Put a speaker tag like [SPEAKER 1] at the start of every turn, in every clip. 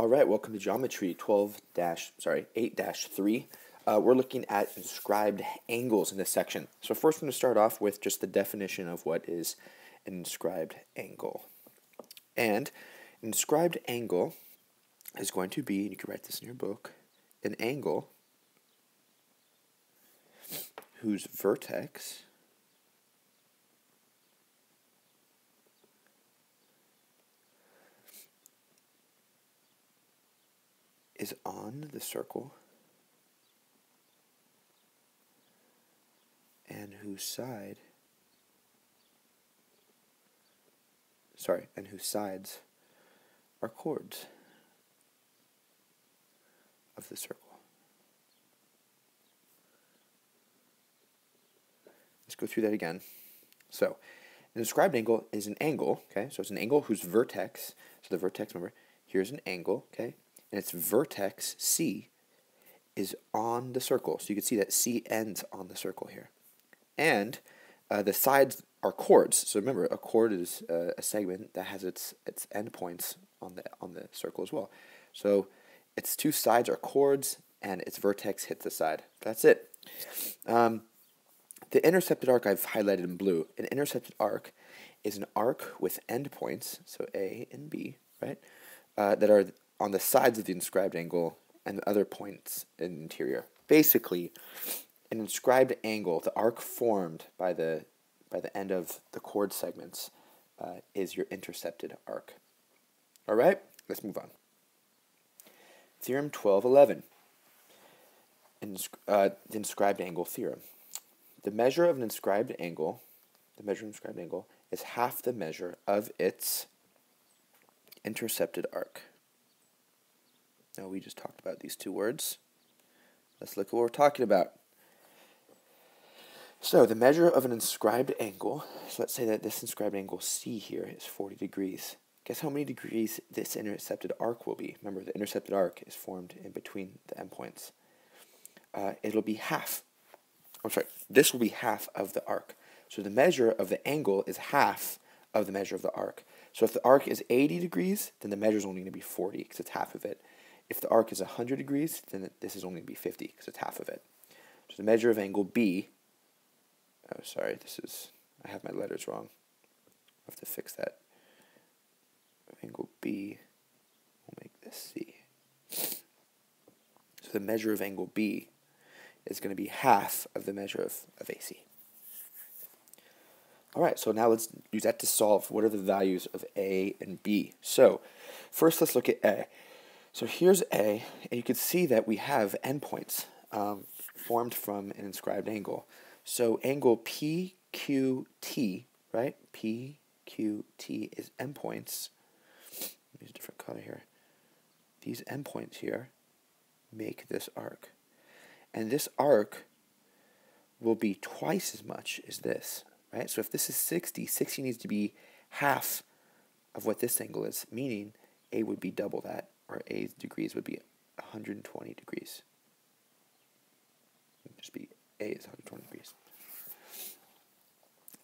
[SPEAKER 1] All right, welcome to Geometry 12 dash, sorry, 8 dash 3. Uh, we're looking at inscribed angles in this section. So first I'm going to start off with just the definition of what is an inscribed angle. And an inscribed angle is going to be, and you can write this in your book, an angle whose vertex is on the circle and whose side sorry and whose sides are chords of the circle. Let's go through that again. So, an inscribed angle is an angle, okay? So it's an angle whose vertex, so the vertex, remember, here's an angle, okay? And its vertex C is on the circle. So you can see that C ends on the circle here. And uh, the sides are chords. So remember, a chord is uh, a segment that has its its endpoints on the on the circle as well. So its two sides are chords, and its vertex hits the side. That's it. Um, the intercepted arc I've highlighted in blue. An intercepted arc is an arc with endpoints, so A and B, right, uh, that are on the sides of the inscribed angle and the other points in the interior. Basically, an inscribed angle, the arc formed by the by the end of the chord segments, uh, is your intercepted arc. All right, let's move on. Theorem 1211, uh, the inscribed angle theorem. The measure of an inscribed angle, the measure of an inscribed angle, is half the measure of its intercepted arc. Now we just talked about these two words. Let's look at what we're talking about. So the measure of an inscribed angle, so let's say that this inscribed angle C here is 40 degrees. Guess how many degrees this intercepted arc will be? Remember, the intercepted arc is formed in between the endpoints. Uh, it'll be half. I'm sorry, this will be half of the arc. So the measure of the angle is half of the measure of the arc. So if the arc is 80 degrees, then the measure is only going to be 40 because it's half of it. If the arc is 100 degrees, then this is only going to be 50 because it's half of it. So the measure of angle B, oh sorry, this is, I have my letters wrong. I have to fix that. Angle B we'll make this C. So the measure of angle B is going to be half of the measure of, of AC. All right, so now let's use that to solve what are the values of A and B. So first let's look at A. So here's A, and you can see that we have endpoints um, formed from an inscribed angle. So angle PQT, right? PQT is endpoints. Use a different color here. These endpoints here make this arc. And this arc will be twice as much as this, right? So if this is 60, 60 needs to be half of what this angle is, meaning A would be double that or A degrees would be 120 degrees. Just be A is 120 degrees.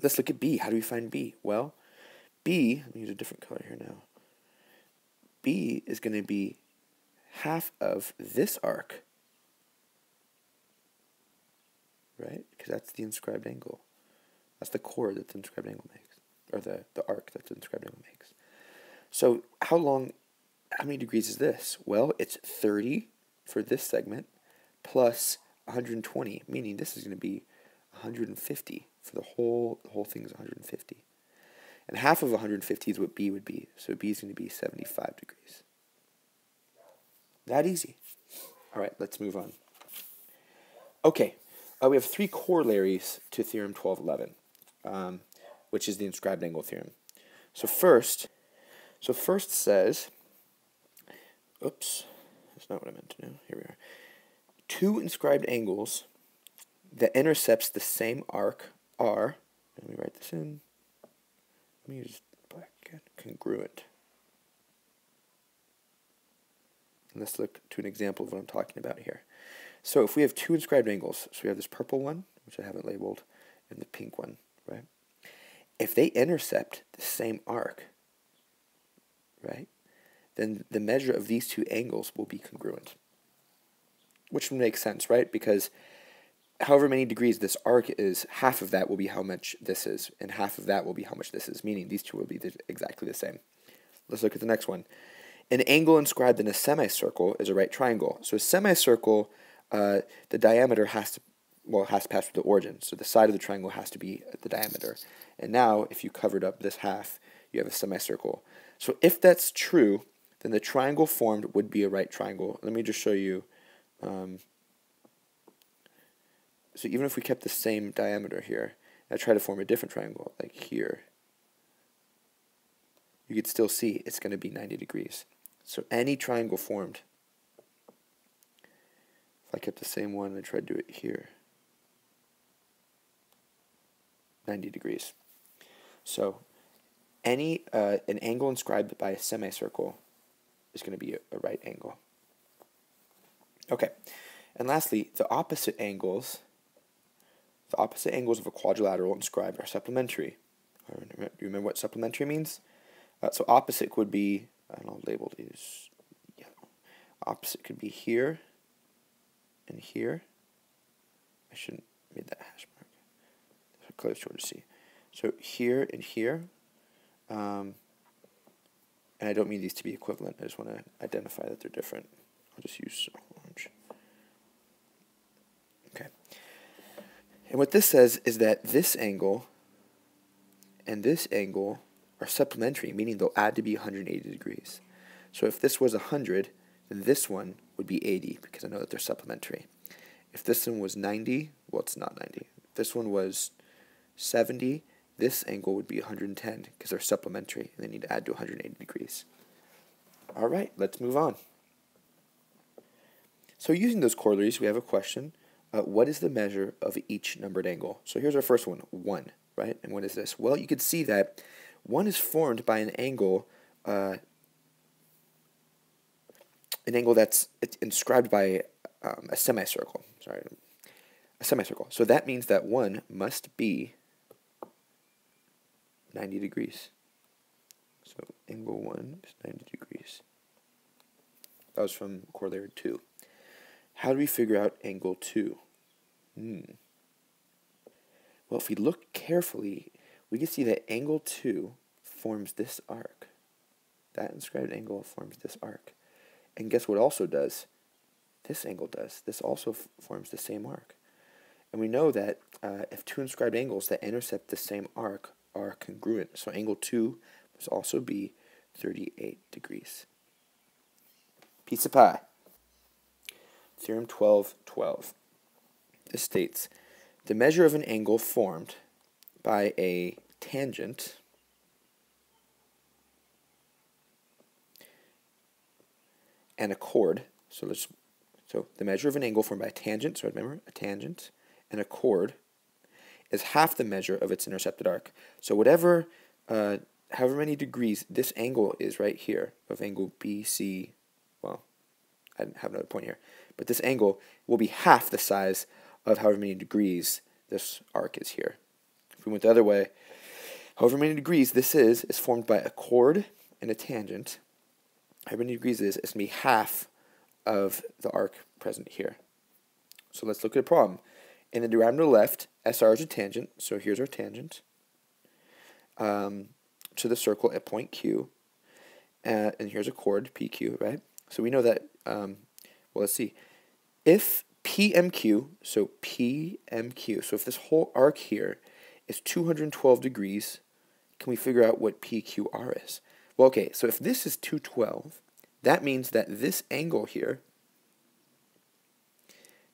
[SPEAKER 1] Let's look at B. How do we find B? Well, B, let me use a different color here now. B is going to be half of this arc, right? Because that's the inscribed angle. That's the chord that the inscribed angle makes, or the, the arc that the inscribed angle makes. So how long how many degrees is this? Well, it's 30 for this segment plus 120, meaning this is going to be 150 for the whole, the whole thing is 150. And half of 150 is what B would be, so B is going to be 75 degrees. That easy. All right, let's move on. Okay, uh, we have three corollaries to Theorem 1211, um, which is the inscribed angle theorem. So first, so first says oops, that's not what I meant to do. Here we are. Two inscribed angles that intercepts the same arc are, let me write this in, let me use black again, congruent. And let's look to an example of what I'm talking about here. So if we have two inscribed angles, so we have this purple one, which I haven't labeled, and the pink one, right? If they intercept the same arc, right, then the measure of these two angles will be congruent. Which makes sense, right? Because however many degrees this arc is, half of that will be how much this is, and half of that will be how much this is, meaning these two will be exactly the same. Let's look at the next one. An angle inscribed in a semicircle is a right triangle. So a semicircle, uh, the diameter has to well, it has to pass through the origin. So the side of the triangle has to be the diameter. And now, if you covered up this half, you have a semicircle. So if that's true, then the triangle formed would be a right triangle. Let me just show you. Um, so even if we kept the same diameter here, I try to form a different triangle, like here, you could still see it's going to be 90 degrees. So any triangle formed, if I kept the same one and I tried to do it here, 90 degrees. So any uh, an angle inscribed by a semicircle is going to be a, right angle. Okay, and lastly, the opposite angles, the opposite angles of a quadrilateral inscribed are supplementary. Do you remember what supplementary means? Uh, so opposite would be, and I don't know, label these yellow. Opposite could be here and here. I shouldn't made that hash mark. Close to see. So here and here. Um, and I don't mean these to be equivalent. I just want to identify that they're different. I'll just use orange. Okay. And what this says is that this angle and this angle are supplementary, meaning they'll add to be 180 degrees. So if this was 100, then this one would be 80 because I know that they're supplementary. If this one was 90, well, it's not 90. If this one was 70, this angle would be 110 because they're supplementary and they need to add to 180 degrees. All right, let's move on. So using those corollaries, we have a question. Uh, what is the measure of each numbered angle? So here's our first one, 1, right? And what is this? Well, you could see that 1 is formed by an angle, uh, an angle that's inscribed by um, a semicircle. Sorry, a semicircle. So that means that 1 must be 90 degrees. So angle 1 is 90 degrees. That was from corollary 2. How do we figure out angle 2? Hmm. Well, if we look carefully, we can see that angle 2 forms this arc. That inscribed angle forms this arc. And guess what also does? This angle does. This also forms the same arc. And we know that uh, if two inscribed angles that intercept the same arc are congruent. So angle 2 must also be 38 degrees. Piece of pie. Theorem 12, 12. This states, the measure of an angle formed by a tangent and a chord, so so the measure of an angle formed by a tangent, so remember, a tangent and a chord is half the measure of its intercepted arc. So whatever, uh, however many degrees this angle is right here, of angle BC, well, I have another point here, but this angle will be half the size of however many degrees this arc is here. If we went the other way, however many degrees this is, is formed by a chord and a tangent. However many degrees is, it's going to be half of the arc present here. So let's look at a problem. In the the left, SR is a tangent, so here's our tangent um, to the circle at point Q. Uh, and here's a chord, PQ, right? So we know that, um, well, let's see. If PMQ, so PMQ, so if this whole arc here is 212 degrees, can we figure out what PQR is? Well, okay, so if this is 212, that means that this angle here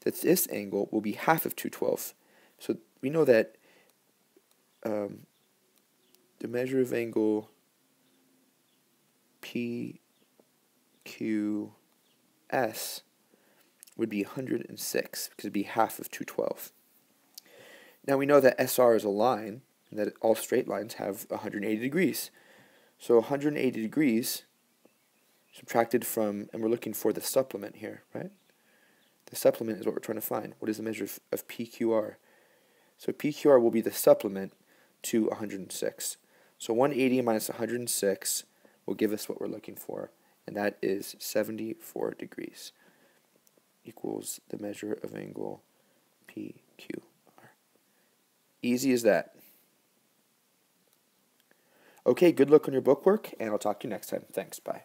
[SPEAKER 1] that this angle will be half of 212. So we know that um, the measure of angle PQS would be 106 because it would be half of 212. Now we know that SR is a line and that all straight lines have 180 degrees. So 180 degrees subtracted from, and we're looking for the supplement here, right? The supplement is what we're trying to find. What is the measure of, of PQR? So PQR will be the supplement to 106. So 180 minus 106 will give us what we're looking for, and that is 74 degrees equals the measure of angle PQR. Easy as that. Okay, good luck on your bookwork, and I'll talk to you next time. Thanks, bye.